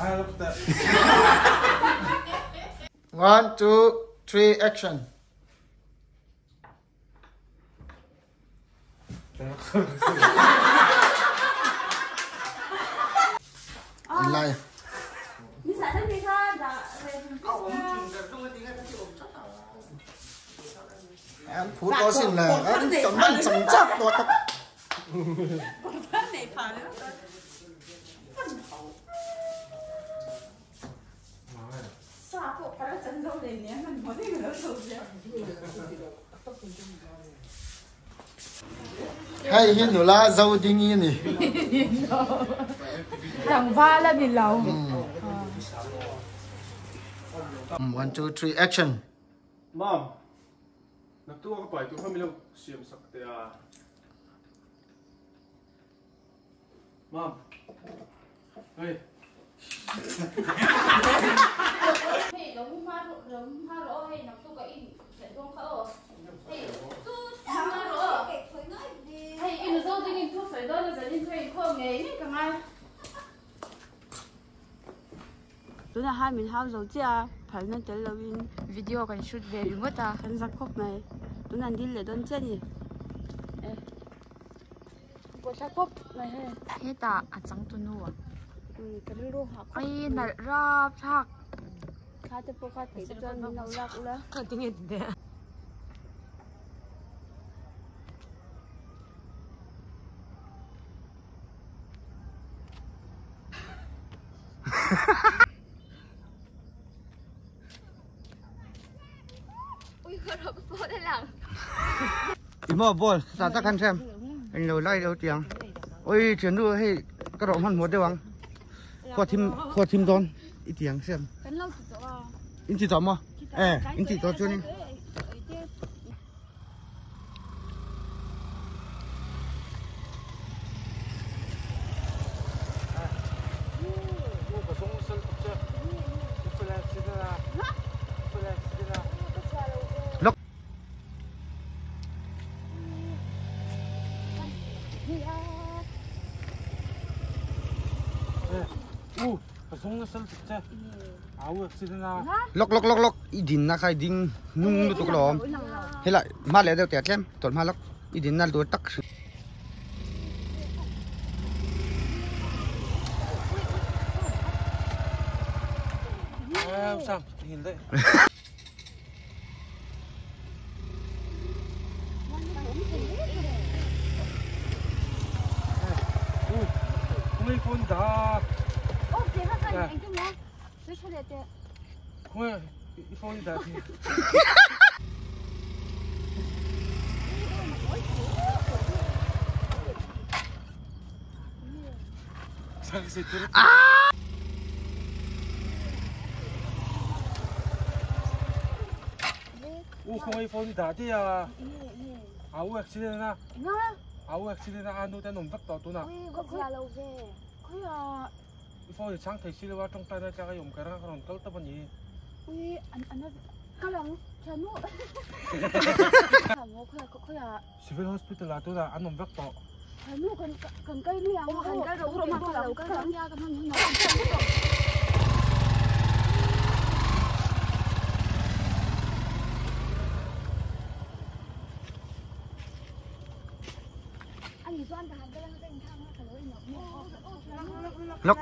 I at. One, two, three, action. Ra đã về Em phút có xin là em cảm ơn chẳng chắc đó. thân này phản nữa. Para chân dâu lên nhé, mình muốn đi nữa rồi. Hay hin nữa là dâu đi nghi nè. Chẳng va là bị lâu. One, two, three, action. Mom, nagtuwa ka pa. Ito kami lang siyam sakte ah. Mom. Hey. Hey, đống hoa rộ, đống hoa rộ hay nó tu cái in sẽ tuông khỡ. Hey, tu hoa rộ. Hey, in dâu thì in tu phải đó là dẫn in thuê khô nghề nhé cả ngay. Tôi là hai mình hao dấu chia, phải nên tới lâu in video cái shoot về đúng không ta? Khán giả khóc này, tôi là đi lấy đơn chân gì? Bộ sa khóc này hay, Heta à chẳng tu nu à. ừ, cái lô học. Ay, na rap thak. Khá tới bộ khá thấy cho mình nấu lạc ula. Imo bol, sa ta kan xem. Anh lôi lại đâu tiếng. Ôi chuyển đua hay cái độ hắn một đấy bằng. Khoa thêm khoa thêm đòn. Ít tiếng xem. À. In chỉ tóm mà. Eh, in chỉ tóm chưa nên. Uh, Lok lok lok lok. Idin na kay ding nung lutok lom. Hay lại mà lại đâu tẹt lem. Tuần mà lok. Idin na đuôi tắc. Ah, sam, tingin deh. Uh, kumay phone da. Ô, chị hát cái anh chứ Oke, Kakak yang itu, ya. Saya cari aja. Kau, ya? Iphone itu aja. Saya kasih kal ta ni. ui, anh, anh nói, cao lắm, chờ nụ. Thả ngô, khơi, khơi à, Civil hospital ato na anong vak to. chờ nụ, cần, cần cây đi à. Cần cây rồi, mà cao lắm, cao lắm nha, cảm ơn nó. Anh nhìn Doan cả hàng cây đang thang, thằng ấy nhỏ. Lok